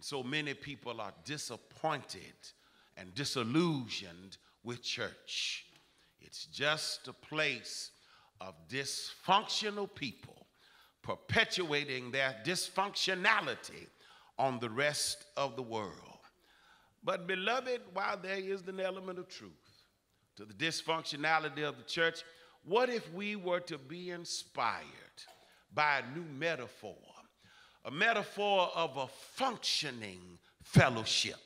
And so many people are disappointed and disillusioned with church. It's just a place of dysfunctional people perpetuating their dysfunctionality on the rest of the world. But, beloved, while there is an element of truth to the dysfunctionality of the church, what if we were to be inspired by a new metaphor, a metaphor of a functioning fellowship?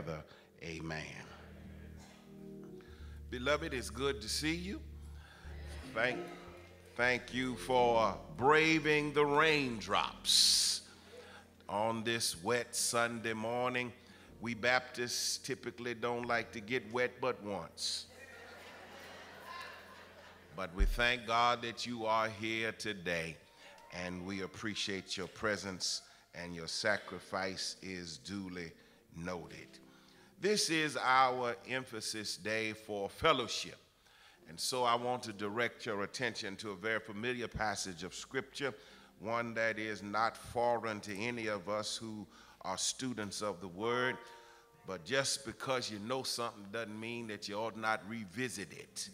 Together, Amen. Beloved, it's good to see you. Thank, thank you for braving the raindrops on this wet Sunday morning. We Baptists typically don't like to get wet but once. But we thank God that you are here today, and we appreciate your presence, and your sacrifice is duly noted. This is our emphasis day for fellowship. And so I want to direct your attention to a very familiar passage of Scripture, one that is not foreign to any of us who are students of the Word. But just because you know something doesn't mean that you ought not revisit it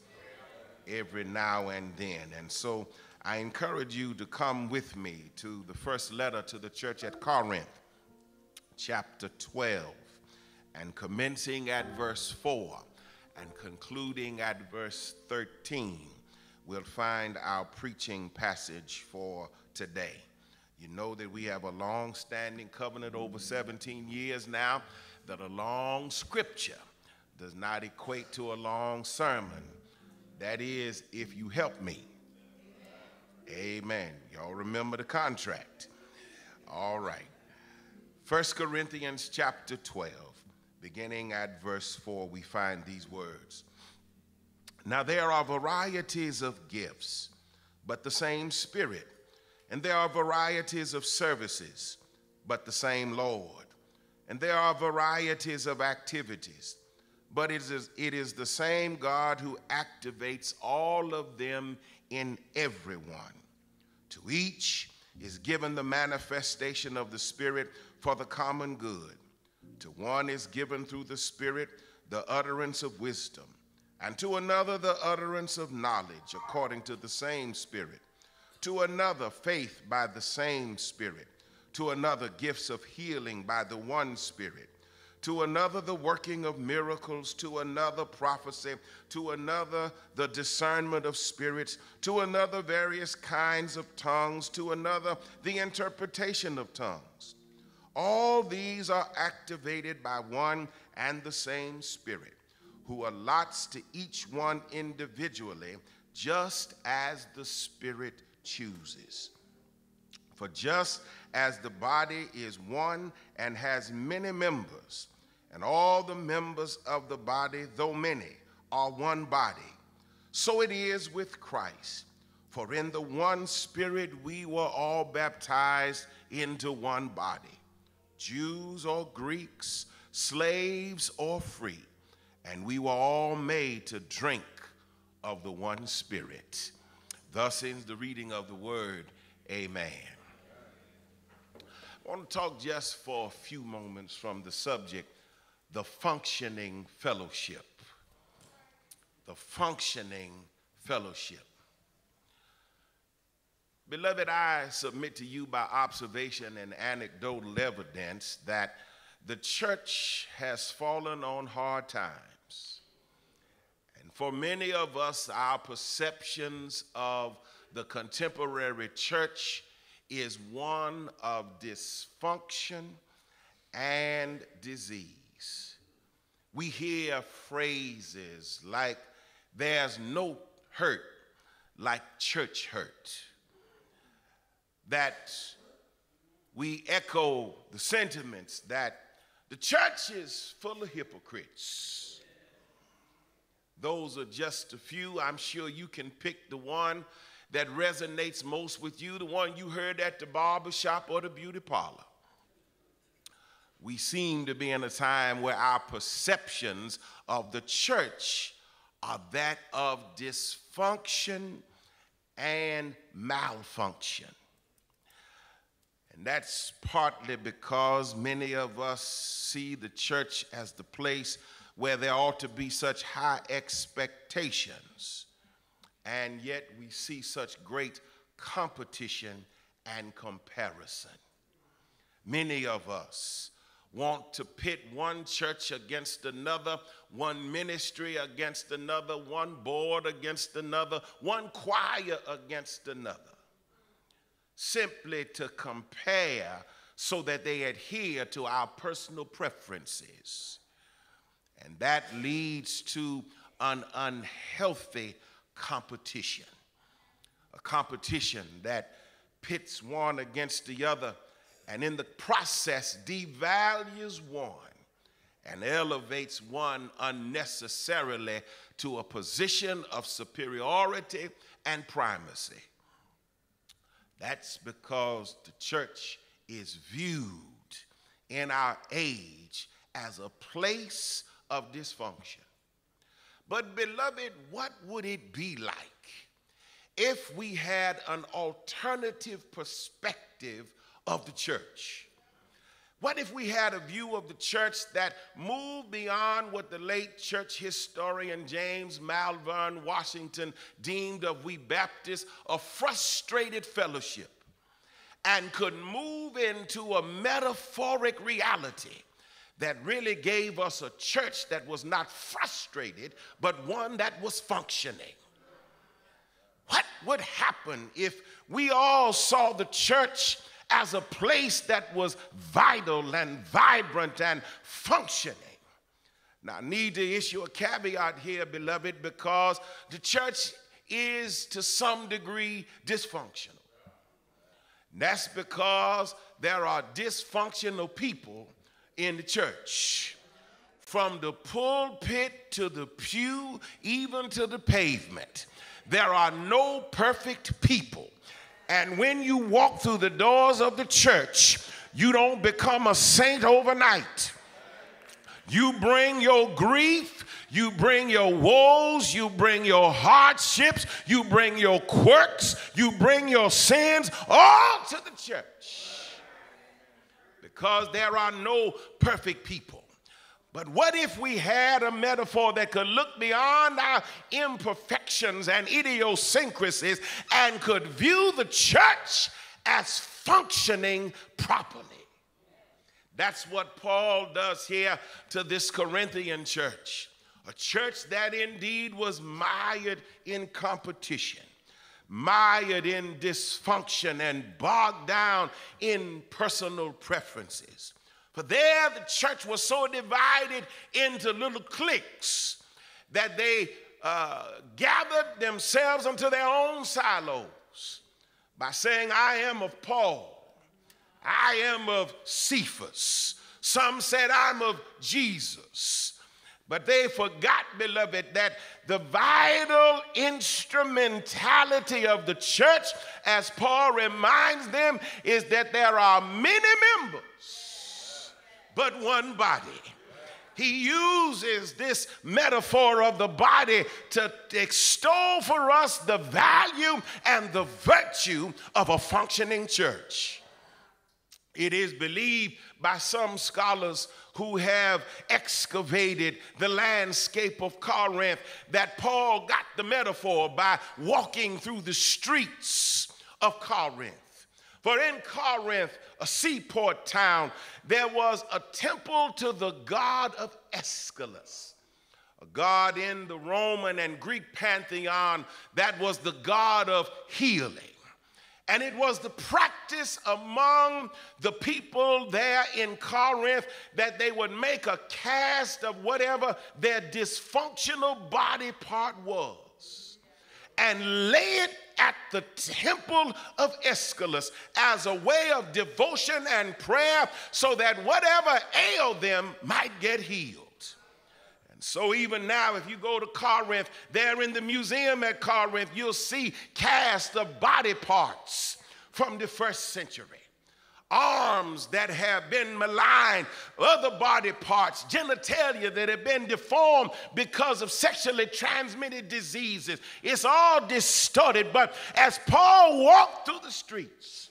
every now and then. And so I encourage you to come with me to the first letter to the church at Corinth, chapter 12, and commencing at verse 4 and concluding at verse 13, we'll find our preaching passage for today. You know that we have a long standing covenant over 17 years now, that a long scripture does not equate to a long sermon. That is, if you help me. Amen. Y'all remember the contract. All right. 1 Corinthians chapter 12, beginning at verse 4, we find these words. Now there are varieties of gifts, but the same Spirit. And there are varieties of services, but the same Lord. And there are varieties of activities, but it is, it is the same God who activates all of them in everyone. To each is given the manifestation of the Spirit for the common good. To one is given through the Spirit the utterance of wisdom, and to another the utterance of knowledge according to the same Spirit. To another, faith by the same Spirit. To another, gifts of healing by the one Spirit. To another, the working of miracles. To another, prophecy. To another, the discernment of spirits. To another, various kinds of tongues. To another, the interpretation of tongues. All these are activated by one and the same Spirit, who allots to each one individually just as the Spirit chooses. For just as the body is one and has many members, and all the members of the body, though many, are one body, so it is with Christ. For in the one Spirit we were all baptized into one body Jews or Greeks, slaves or free, and we were all made to drink of the one Spirit. Thus ends the reading of the word. Amen. I want to talk just for a few moments from the subject the functioning fellowship. The functioning fellowship. Beloved, I submit to you by observation and anecdotal evidence that the church has fallen on hard times. And for many of us, our perceptions of the contemporary church is one of dysfunction and disease. We hear phrases like, there's no hurt like church hurt. That we echo the sentiments that the church is full of hypocrites. Those are just a few. I'm sure you can pick the one that resonates most with you, the one you heard at the barber shop or the beauty parlor. We seem to be in a time where our perceptions of the church are that of dysfunction and malfunction. And that's partly because many of us see the church as the place where there ought to be such high expectations, and yet we see such great competition and comparison. Many of us want to pit one church against another, one ministry against another, one board against another, one choir against another, simply to compare so that they adhere to our personal preferences. And that leads to an unhealthy competition, a competition that pits one against the other and in the process devalues one and elevates one unnecessarily to a position of superiority and primacy. That's because the church is viewed in our age as a place of dysfunction. But, beloved, what would it be like if we had an alternative perspective of the church? What if we had a view of the church that moved beyond what the late church historian James Melvin Washington deemed of we Baptists a frustrated fellowship and could move into a metaphoric reality that really gave us a church that was not frustrated, but one that was functioning? What would happen if we all saw the church as a place that was vital and vibrant and functioning. Now, I need to issue a caveat here, beloved, because the church is to some degree dysfunctional. And that's because there are dysfunctional people in the church. From the pulpit to the pew, even to the pavement, there are no perfect people. And when you walk through the doors of the church, you don't become a saint overnight. You bring your grief, you bring your woes, you bring your hardships, you bring your quirks, you bring your sins all to the church. Because there are no perfect people. But what if we had a metaphor that could look beyond our imperfections and idiosyncrasies and could view the church as functioning properly? That's what Paul does here to this Corinthian church. A church that indeed was mired in competition, mired in dysfunction, and bogged down in personal preferences. For there, the church was so divided into little cliques that they uh, gathered themselves unto their own silos by saying, I am of Paul, I am of Cephas. Some said, I'm of Jesus. But they forgot, beloved, that the vital instrumentality of the church, as Paul reminds them, is that there are many members but one body. He uses this metaphor of the body to extol for us the value and the virtue of a functioning church. It is believed by some scholars who have excavated the landscape of Corinth that Paul got the metaphor by walking through the streets of Corinth. For in Corinth, a seaport town, there was a temple to the god of Aeschylus, a god in the Roman and Greek pantheon that was the god of healing. And it was the practice among the people there in Corinth that they would make a cast of whatever their dysfunctional body part was and lay it at the temple of Aeschylus as a way of devotion and prayer so that whatever ailed them might get healed. And so, even now, if you go to Corinth, there in the museum at Corinth, you'll see cast of body parts from the first century arms that have been maligned, other body parts, genitalia that have been deformed because of sexually transmitted diseases. It's all distorted. But as Paul walked through the streets,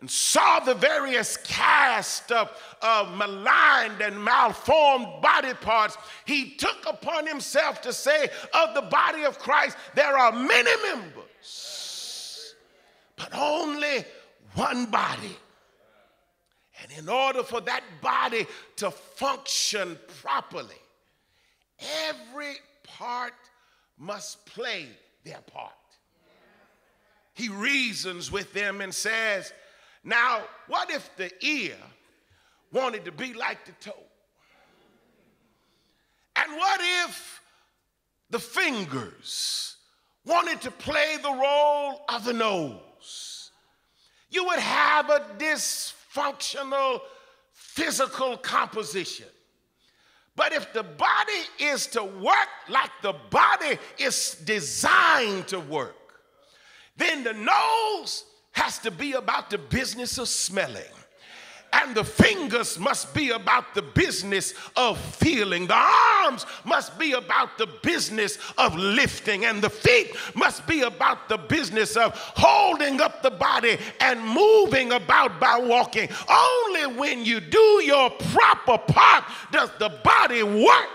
and saw the various cast of, of maligned and malformed body parts, he took upon himself to say, Of the body of Christ, there are many members, but only one body. And in order for that body to function properly, every part must play their part. He reasons with them and says, Now, what if the ear wanted to be like the toe? And what if the fingers wanted to play the role of the nose? You would have a dysfunctional functional physical composition. But if the body is to work like the body is designed to work, then the nose has to be about the business of smelling and the fingers must be about the business of feeling. The arms must be about the business of lifting, and the feet must be about the business of holding up the body and moving about by walking. Only when you do your proper part does the body work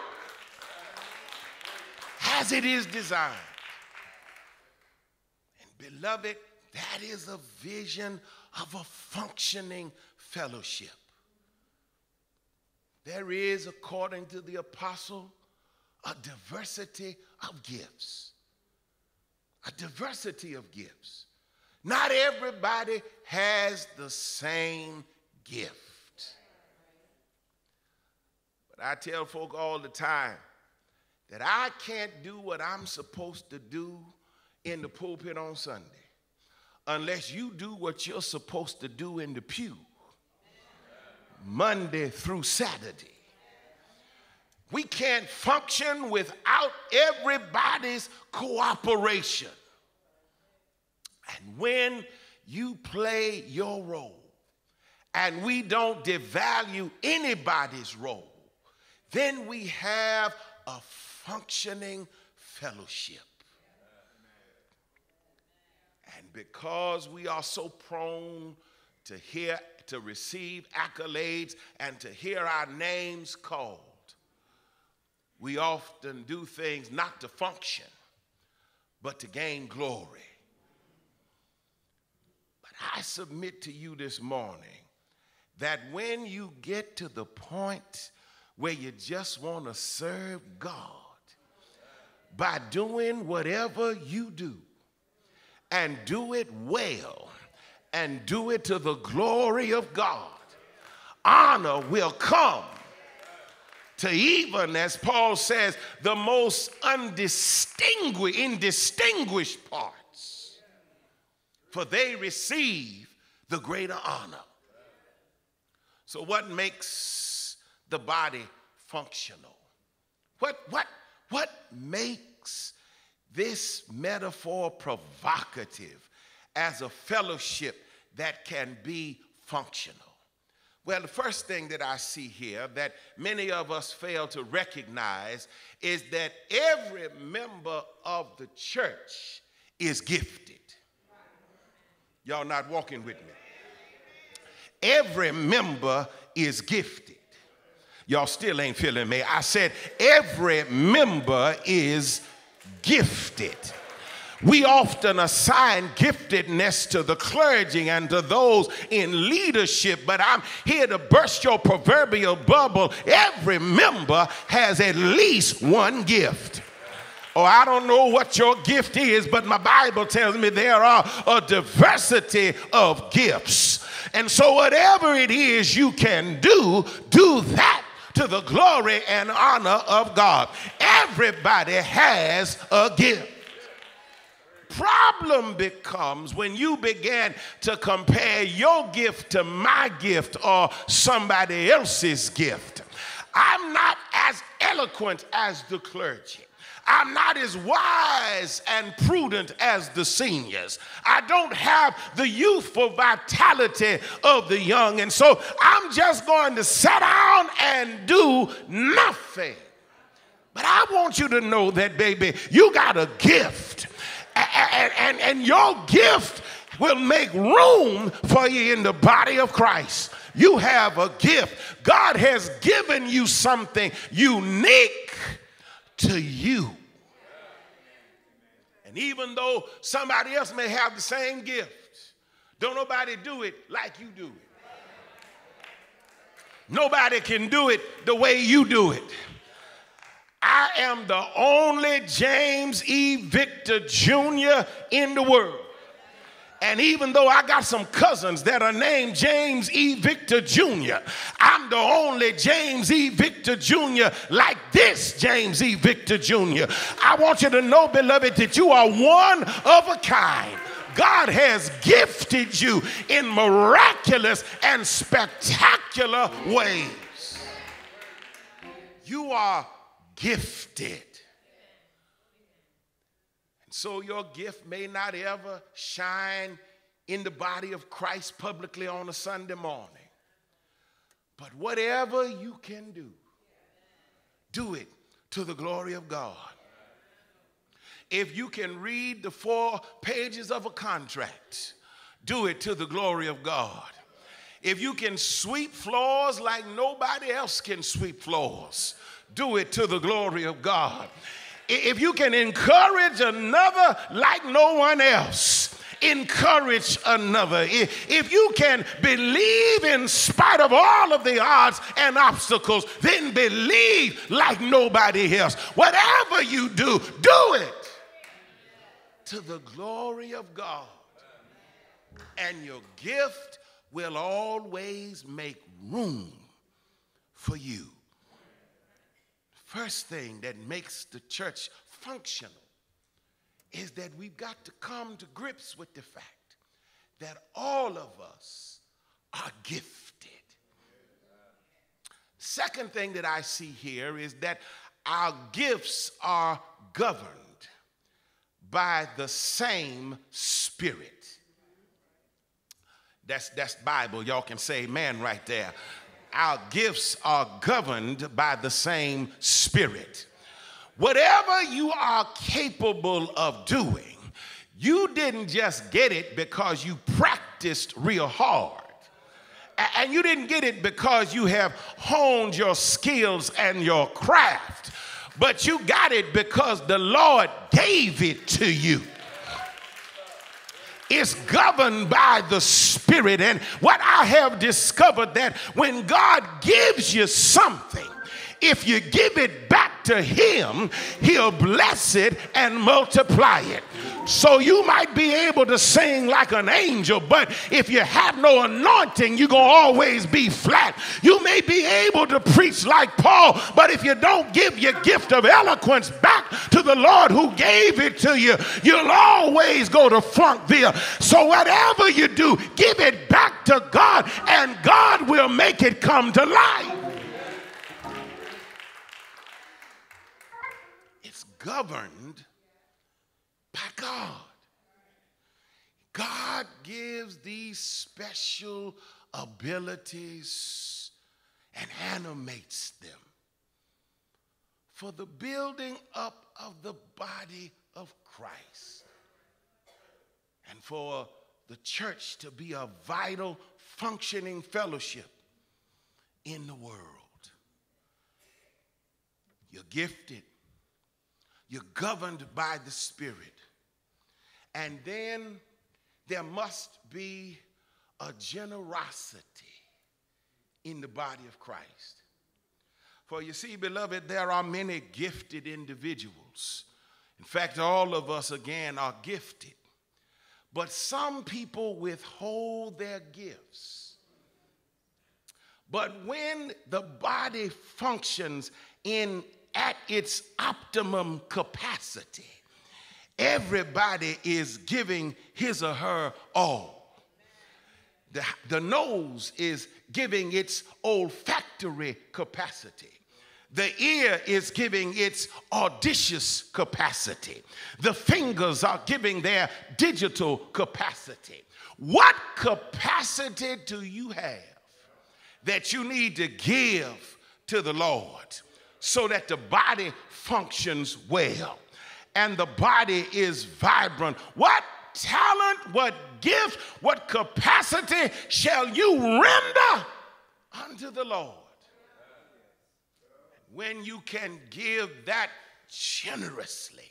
as it is designed. And beloved, that is a vision of a functioning fellowship. There is, according to the apostle, a diversity of gifts. A diversity of gifts. Not everybody has the same gift. But I tell folk all the time that I can't do what I'm supposed to do in the pulpit on Sunday unless you do what you're supposed to do in the pew Monday through Saturday. We can't function without everybody's cooperation. And when you play your role and we don't devalue anybody's role, then we have a functioning fellowship. And because we are so prone to hear to receive accolades and to hear our names called. We often do things not to function, but to gain glory. But I submit to you this morning that when you get to the point where you just want to serve God by doing whatever you do and do it well and do it to the glory of God, honor will come to even, as Paul says, the most undistinguished, indistinguished parts, for they receive the greater honor. So, what makes the body functional? What, what, what makes this metaphor provocative as a fellowship that can be functional? Well, the first thing that I see here that many of us fail to recognize is that every member of the church is gifted. Y'all not walking with me. Every member is gifted. Y'all still ain't feeling me. I said, every member is gifted. We often assign giftedness to the clergy and to those in leadership, but I'm here to burst your proverbial bubble. Every member has at least one gift. Oh, I don't know what your gift is, but my Bible tells me there are a diversity of gifts. And so, whatever it is you can do, do that to the glory and honor of God. Everybody has a gift. Problem becomes when you begin to compare your gift to my gift or somebody else's gift. I'm not as eloquent as the clergy. I'm not as wise and prudent as the seniors. I don't have the youthful vitality of the young. And so I'm just going to sit down and do nothing. But I want you to know that, baby, you got a gift. And, and, and your gift will make room for you in the body of Christ. You have a gift. God has given you something unique to you. And even though somebody else may have the same gift, don't nobody do it like you do it. Nobody can do it the way you do it. I am the only James E. Victor Jr. in the world. And even though I got some cousins that are named James E. Victor Jr., I'm the only James E. Victor Jr. like this James E. Victor Jr. I want you to know, beloved, that you are one of a kind. God has gifted you in miraculous and spectacular ways. You are gifted. And so your gift may not ever shine in the body of Christ publicly on a Sunday morning. But whatever you can do, do it to the glory of God. If you can read the four pages of a contract, do it to the glory of God. If you can sweep floors like nobody else can sweep floors, do it to the glory of God. If you can encourage another like no one else, encourage another. If you can believe in spite of all of the odds and obstacles, then believe like nobody else. Whatever you do, do it to the glory of God. And your gift will always make room for you. First thing that makes the church functional is that we've got to come to grips with the fact that all of us are gifted. Second thing that I see here is that our gifts are governed by the same spirit. That's, that's Bible. Y'all can say amen right there. Our gifts are governed by the same spirit. Whatever you are capable of doing, you didn't just get it because you practiced real hard. And you didn't get it because you have honed your skills and your craft, but you got it because the Lord gave it to you is governed by the Spirit. And what I have discovered that when God gives you something, if you give it back to Him, He'll bless it and multiply it. So you might be able to sing like an angel, but if you have no anointing, you're going to always be flat. You may be able to preach like Paul, but if you don't give your gift of eloquence back to the Lord who gave it to you, you'll always go to Funkville. So whatever you do, give it back to God, and God will make it come to life. It's governed by God. God gives these special abilities and animates them for the building up of the body of Christ and for the church to be a vital, functioning fellowship in the world. You're gifted, you're governed by the Spirit. And then there must be a generosity in the body of Christ. For you see, beloved, there are many gifted individuals. In fact, all of us, again, are gifted. But some people withhold their gifts. But when the body functions in at its optimum capacity, everybody is giving his or her all. The, the nose is giving its olfactory capacity. The ear is giving its audacious capacity. The fingers are giving their digital capacity. What capacity do you have that you need to give to the Lord so that the body functions well and the body is vibrant? What talent, what gift, what capacity shall you render unto the Lord? when you can give that generously,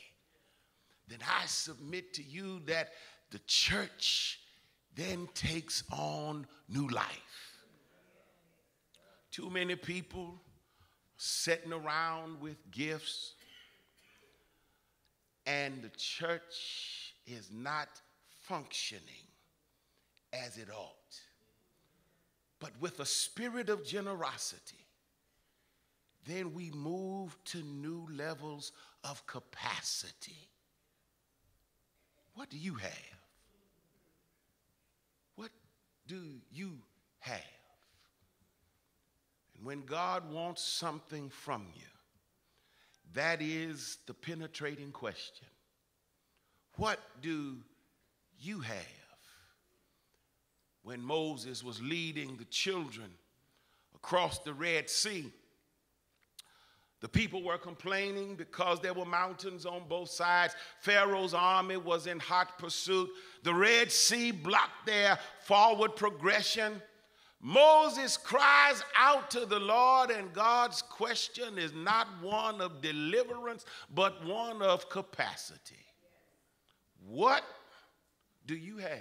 then I submit to you that the church then takes on new life. Too many people sitting around with gifts, and the church is not functioning as it ought. But with a spirit of generosity, then we move to new levels of capacity. What do you have? What do you have? When God wants something from you, that is the penetrating question. What do you have? When Moses was leading the children across the Red Sea, the people were complaining because there were mountains on both sides. Pharaoh's army was in hot pursuit. The Red Sea blocked their forward progression. Moses cries out to the Lord, and God's question is not one of deliverance, but one of capacity. What do you have?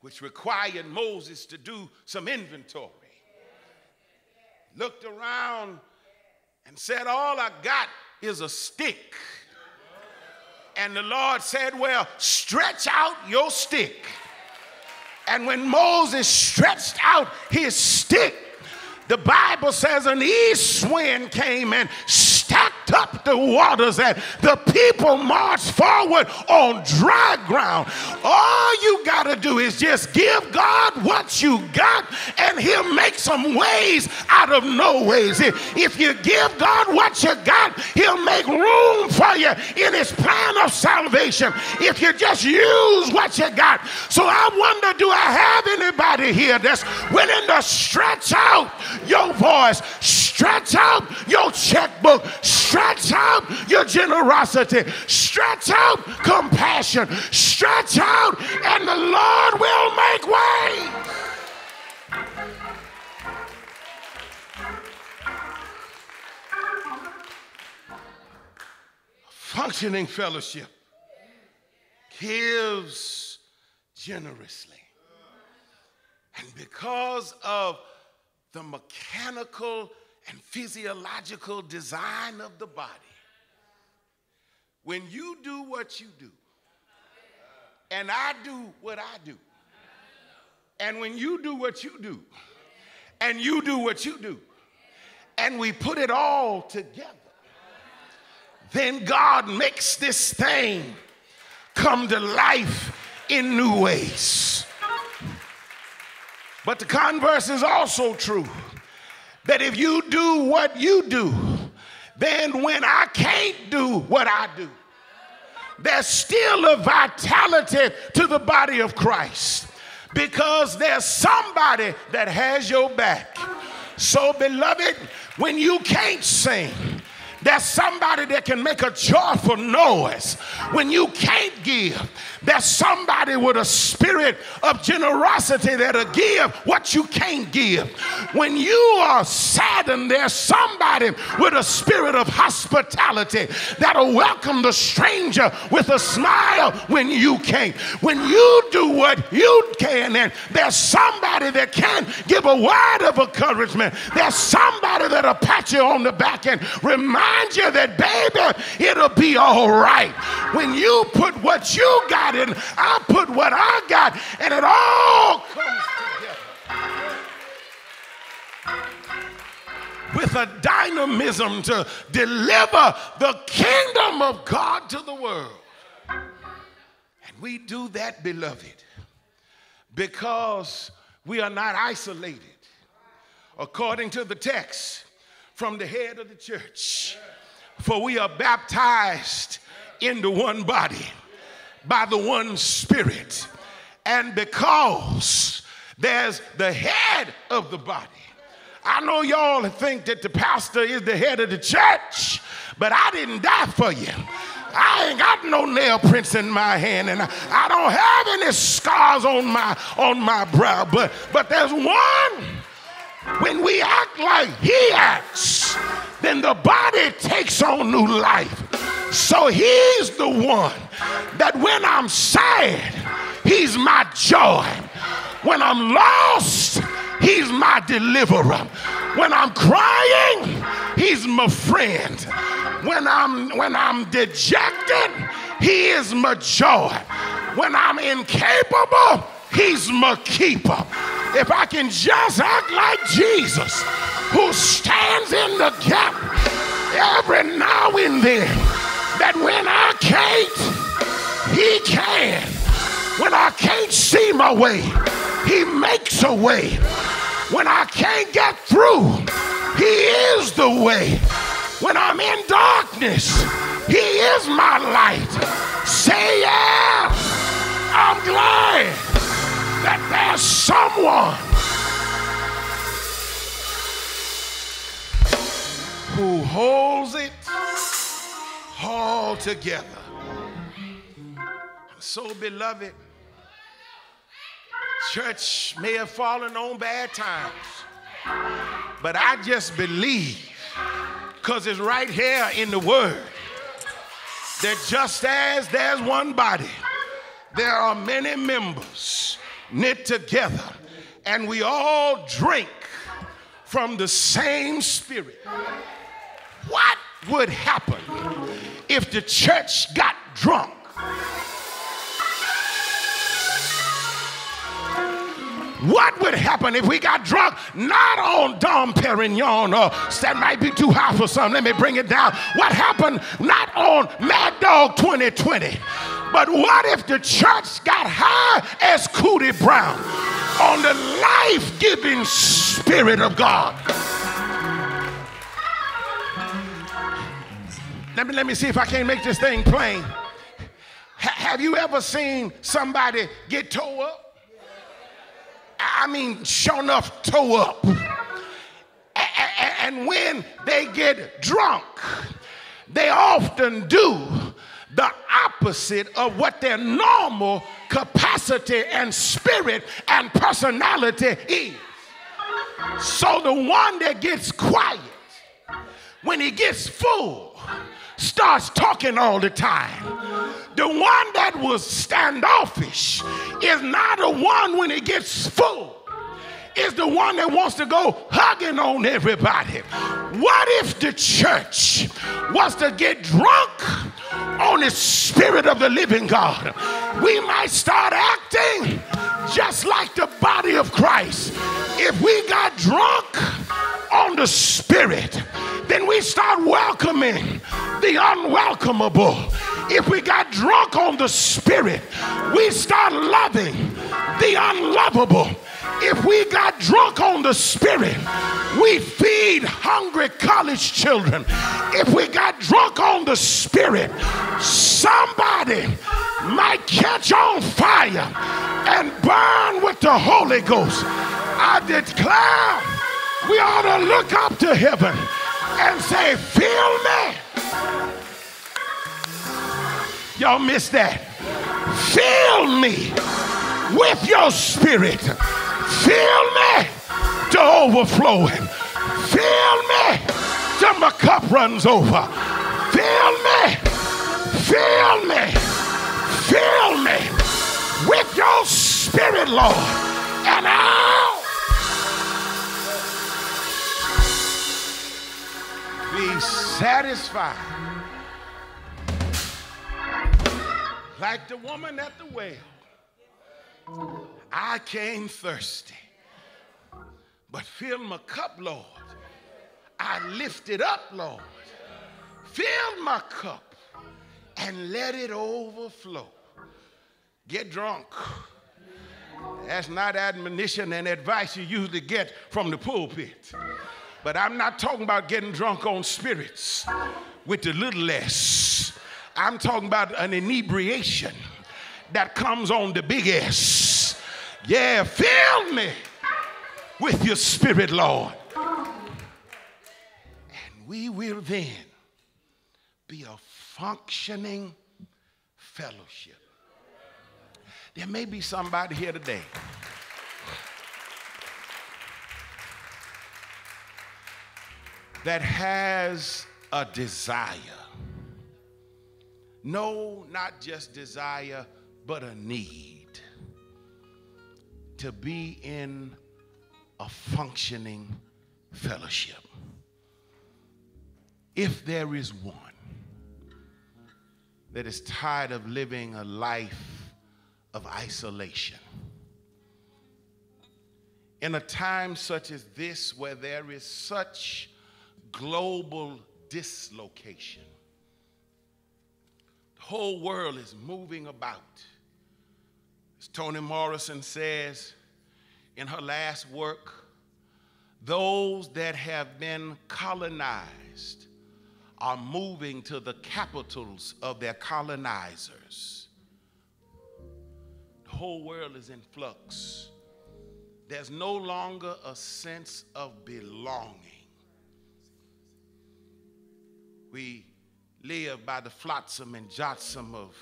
Which required Moses to do some inventory looked around and said, All I got is a stick. And the Lord said, Well, stretch out your stick. And when Moses stretched out his stick, the Bible says an east wind came and stacked up the waters and the people marched forward on dry ground. All you got to do is just give God what you got and he'll make some ways out of no ways. If you give God what you got, he'll make room for you in his plan of salvation. If you just use what you got. So I wonder, do I have anybody here that's willing to stretch out your voice, stretch out your checkbook, stretch out your generosity, stretch out compassion, stretch out, and the Lord will make way. Functioning fellowship gives generously. And because of the mechanical and physiological design of the body. When you do what you do, and I do what I do, and when you do what you do, and you do what you do, and we put it all together, then God makes this thing come to life in new ways. But the converse is also true that if you do what you do, then when I can't do what I do, there's still a vitality to the body of Christ because there's somebody that has your back. So, beloved, when you can't sing, there's somebody that can make a joyful noise when you can't give. There's somebody with a spirit of generosity that'll give what you can't give. When you are saddened, there's somebody with a spirit of hospitality that'll welcome the stranger with a smile when you can't. When you do what you can, and there's somebody that can give a word of encouragement. There's somebody that'll pat you on the back and remind you that, baby, it'll be all right. When you put what you got in, I put what I got, and it all comes together with a dynamism to deliver the kingdom of God to the world. And we do that, beloved, because we are not isolated, according to the text, from the head of the church. For we are baptized into one body by the one spirit. And because there's the head of the body. I know y'all think that the pastor is the head of the church, but I didn't die for you. I ain't got no nail prints in my hand, and I, don't have any scars on my on my brow. But but there's one. When we act like he acts, then the body takes on new life. So he's the one that when I'm sad, he's my joy. When I'm lost, he's my deliverer. When I'm crying, he's my friend. When I'm when I'm dejected, he is my joy. When I'm incapable, he's my keeper. If I can just act like Jesus, who stands in the gap every now and then, that when I can't, he can. When I can't see my way, he makes a way. When I can't get through, he is the way. When I'm in darkness, he is my light. Say yeah. I'm glad that there's someone who holds it all together. So, beloved, church may have fallen on bad times, but I just believe, because it's right here in the Word, that just as there's one body, there are many members knit together, and we all drink from the same Spirit. What would happen if the church got drunk? What would happen if we got drunk not on Dom Perignon or that might be too high for some? Let me bring it down. What happened not on Mad Dog 2020? But what if the church got high as Cooter Brown on the life giving Spirit of God? Let me, let me see if I can't make this thing plain. Ha- have you ever seen somebody get toe up? I mean, sure enough, toe up. A- And when they get drunk, they often do the opposite of what their normal capacity and spirit and personality is. So the one that gets quiet, when he gets full, starts talking all the time. The one that was standoffish is not the one when he gets full. Is the one that wants to go hugging on everybody. What if the church was to get drunk on the spirit of the living God? We might start acting just like the body of Christ. If we got drunk on the spirit, then we start welcoming the unwelcomable. If we got drunk on the spirit, we start loving the unlovable. If we got drunk on the spirit, we feed hungry college children. If we got drunk on the spirit, somebody might catch on fire and burn with the Holy Ghost. I declare we ought to look up to heaven and say, Fill me. Y'all missed that. Fill me with your spirit. Fill me to overflowing. Fill me till my cup runs over. Fill me. Fill me. Fill me with your spirit, Lord. And I'll be satisfied. Like the woman at the well. I came thirsty, but fill my cup, Lord. I lift it up, Lord. Fill my cup and let it overflow. Get drunk. That's not admonition and advice you usually get from the pulpit. But I'm not talking about getting drunk on spirits with the little s. I'm talking about an inebriation that comes on the big S. Yeah, fill me with your spirit, Lord. And we will then be a functioning fellowship. There may be somebody here today. That has a desire. No, not just desire, but a need to be in a functioning fellowship. If there is one that is tired of living a life of isolation, in a time such as this where there is such global dislocation, the whole world is moving about. As Toni Morrison says in her last work, those that have been colonized are moving to the capitals of their colonizers. The whole world is in flux. There's no longer a sense of belonging. We live by the flotsam and jetsam of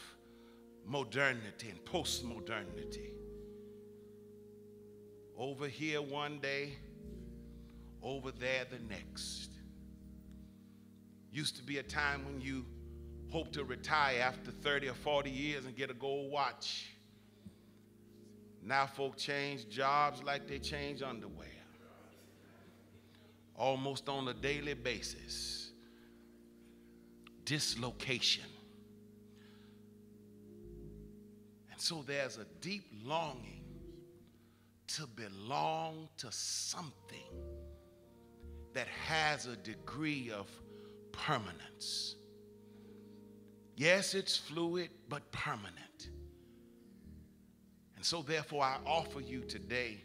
modernity and postmodernity. Over here one day, over there the next. Used to be a time when you hoped to retire after 30 or 40 years and get a gold watch. Now folk change jobs like they change underwear. Almost on a daily basis. Dislocation. And so there's a deep longing to belong to something that has a degree of permanence. Yes, it's fluid, but permanent. And so, therefore, I offer you today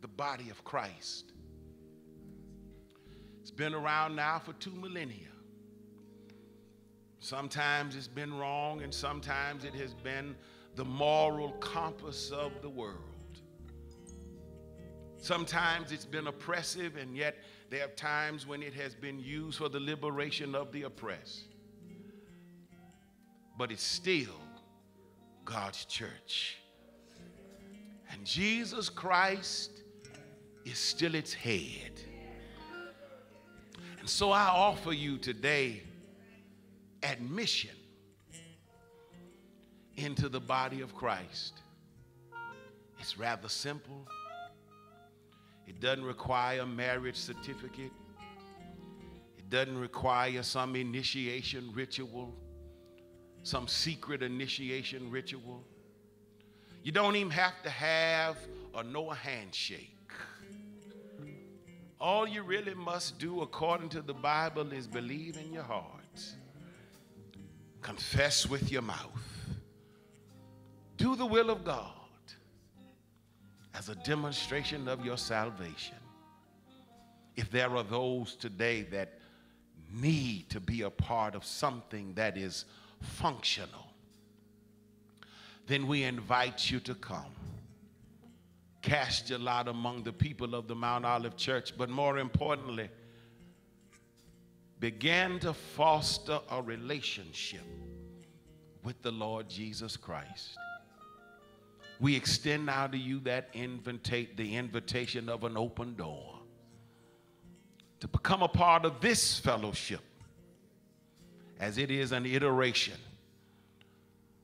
the body of Christ. It's been around now for two millennia. Sometimes it's been wrong, and sometimes it has been the moral compass of the world. Sometimes it's been oppressive, and yet there are times when it has been used for the liberation of the oppressed. But it's still God's church. And Jesus Christ is still its head. And so I offer you today admission into the body of Christ. It's rather simple. It doesn't require a marriage certificate. It doesn't require some initiation ritual, some secret initiation ritual. You don't even have to have or know a handshake. All you really must do, according to the Bible, is believe in your heart, confess with your mouth, do the will of God as a demonstration of your salvation. If there are those today that need to be a part of something that is functional, then we invite you to come. Cast your lot among the people of the Mount Olive Church, but more importantly, begin to foster a relationship with the Lord Jesus Christ. We extend now to you that invitate the invitation of an open door to become a part of this fellowship as it is an iteration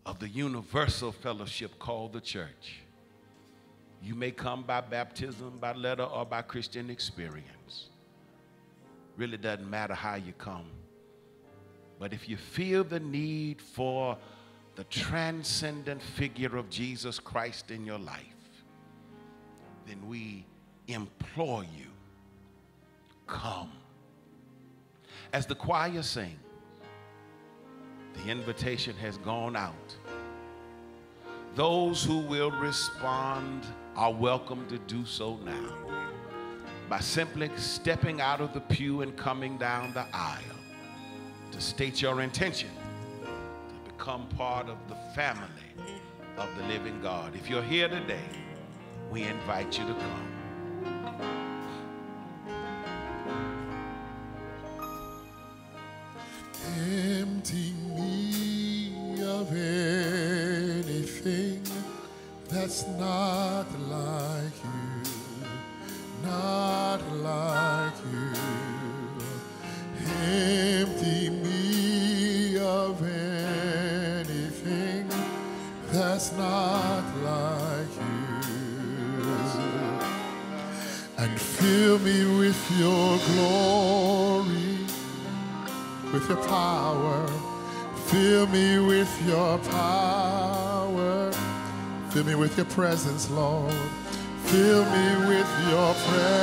of the universal fellowship called the church. You may come by baptism, by letter, or by Christian experience. Really doesn't matter how you come. But if you feel the need for the transcendent figure of Jesus Christ in your life, then we implore you come As the choir sings, the invitation has gone out. Those who will respond are welcome to do so now by simply stepping out of the pew and coming down the aisle to state your intention to become part of the family of the living God. If you're here today, we invite you to come. Presence, Lord. Fill me with your presence.